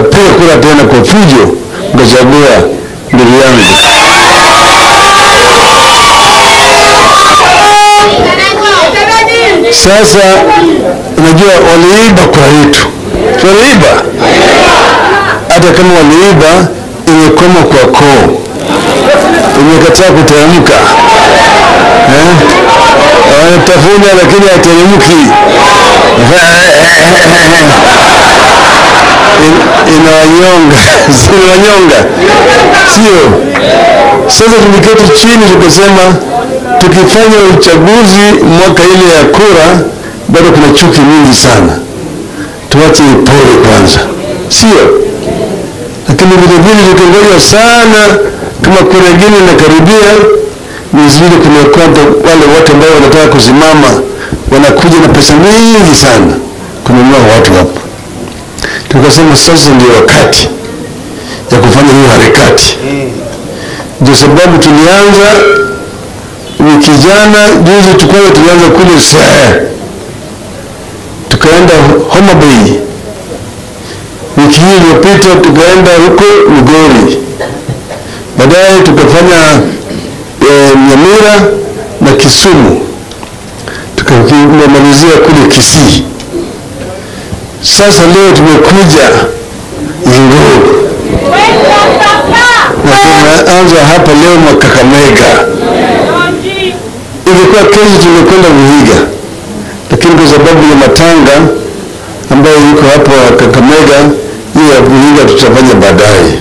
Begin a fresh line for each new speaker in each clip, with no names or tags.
mkapiga kura tena kwa fujo, mkachagua ndugu yangu. Sasa unajua waliiba kura yetu, waliiba. Hata kama waliiba, imekoma kwa koo, imekataa kuteremka eh? Wanatafuna lakini hateremki inawanyonga zinawanyonga, sio? Sasa tuliketi chini tukasema, tukifanya uchaguzi mwaka ile ya kura, bado kuna chuki nyingi sana, tuache ipole kwanza, sio? Lakini vilevile vile tukingoja sana, kama kura ingine inakaribia, ni vile kuna kwamba wale watu ambao wanataka kusimama wanakuja na pesa nyingi sana kununua watu hapa. Tukasema sasa ndio wakati ya kufanya hiyo harakati. Ndio sababu tulianza wiki jana, juzi tukwaza tulianza kule saa tukaenda Homa Bay, wiki hii iliyopita tukaenda huko Migori, baadaye tukafanya e, Nyamira na Kisumu, tukamalizia kule Kisii. Sasa leo tumekuja Inguu na tumeanza hapa leo mwakakamega Ilikuwa kesho tumekwenda Vihiga, lakini kwa sababu ya matanga ambayo iko hapa Kakamega, hiyo ya Vihiga tutafanya baadaye.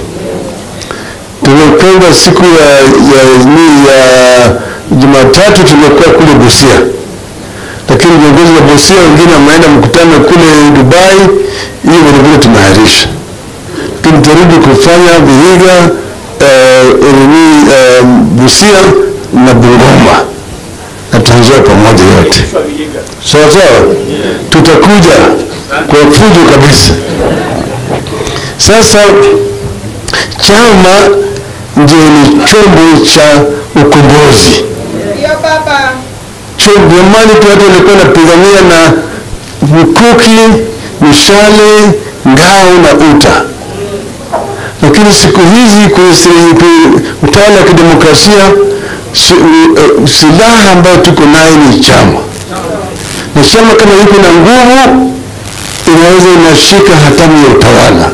Tumekwenda siku ya, ya, ya, ya Jumatatu tumekuwa kule Busia lakini viongozi wa Bosia wengine wameenda mkutano kule Dubai, hiyo vilevile tumeahirisha, lakini tutarudi kufanya Vihiga eh, nini, eh, Busia na Bungoma. Na Trans pamoja yote, sawa sawa. Tutakuja kwa fujo kabisa. Sasa chama ndio ni chombo cha ukombozi. Chombo zamani tu watu walikuwa wanapigania na mkuki, mishale, ngao na uta, lakini siku hizi utawala wa kidemokrasia uh, silaha ambayo tuko nayo ni chama, na chama kama iko na nguvu inaweza inashika hatamu ya utawala.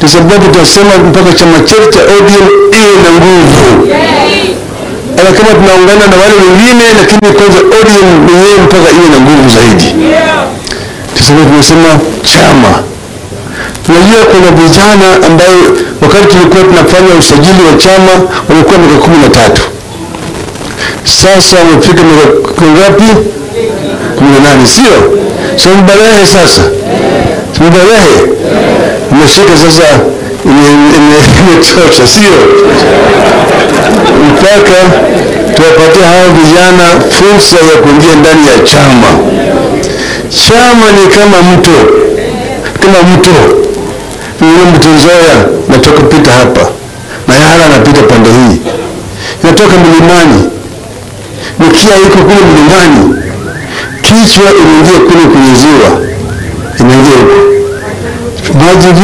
Kwa sababu tunasema mpaka chama chetu cha ODM iwe na nguvu hata kama tunaungana na wale wengine, lakini kwanza ODM yenyewe mpaka iwe na nguvu zaidi. Tuseme tunasema chama. Unajua kuna vijana ambayo wakati tulikuwa tunafanya usajili wa chama walikuwa miaka kumi na tatu, sasa wamefika miaka ngapi? kumi na nane, sio? So mbalehe sasa, mbalehe imeshika sasa, ime- ime- imetosha, sio? Mpaka tuwapatie hao vijana fursa ya kuingia ndani ya chama. Chama ni kama mto, kama mto. Ule mto Nzoya natoka pita hapa. Na Yala anapita pande hii, inatoka milimani, mikia iko kule milimani, kichwa inaingia kule kwenye ziwa, inaingia maji